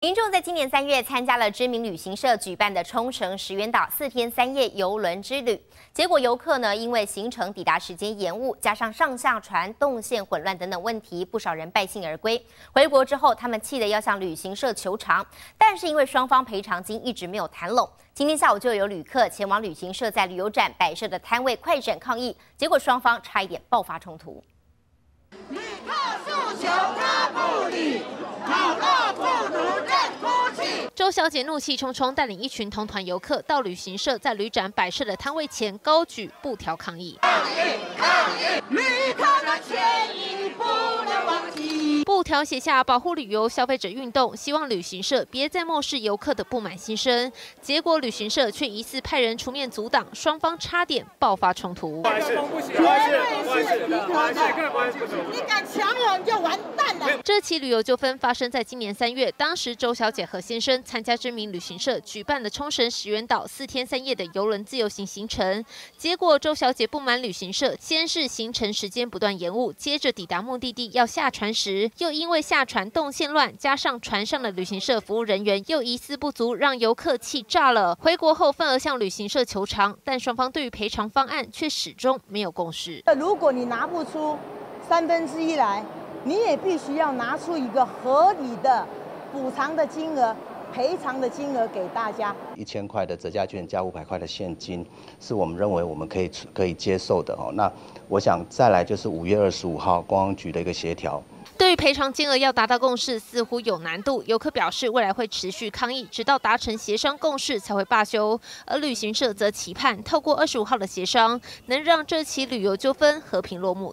民众在今年三月参加了知名旅行社举办的冲绳石垣岛四天三夜游轮之旅，结果游客呢因为行程抵达时间延误，加上上下船动线混乱等等问题，不少人败兴而归。回国之后，他们气得要向旅行社求偿，但是因为双方赔偿金一直没有谈拢，今天下午就有旅客前往旅行社在旅游展摆设的摊位快闪抗议，结果双方差一点爆发冲突。旅客诉求他不理，周小姐怒气冲冲，带领一群同团游客到旅行社在旅展摆设的摊位前高举布条抗议。抗议！抗议！条写下保护旅游消费者运动，希望旅行社别再漠视游客的不满心声。结果旅行社却疑似派人出面阻挡，双方差点爆发冲突。绝对是离国的，你敢抢我，你就完蛋了。这起旅游纠纷发生在今年三月，当时周小姐和先生参加知名旅行社举办的冲绳石垣岛四天三夜的游轮自由行行程，结果周小姐不满旅行社，先是行程时间不断延误，接着抵达目的地要下船时，又因为下船动线乱，加上船上的旅行社服务人员又疑似不足，让游客气炸了。回国后，愤而向旅行社求偿，但双方对于赔偿方案却始终没有共识。如果你拿不出三分之一来。你也必须要拿出一个合理的补偿的金额、赔偿的金额给大家。一千块的折价券加五百块的现金，是我们认为我们可以可以接受的哦。那我想再来就是五月二十五号公安局的一个协调。对于赔偿金额要达到共识，似乎有难度。游客表示未来会持续抗议，直到达成协商共识才会罢休。而旅行社则期盼透过二十五号的协商，能让这起旅游纠纷和平落幕。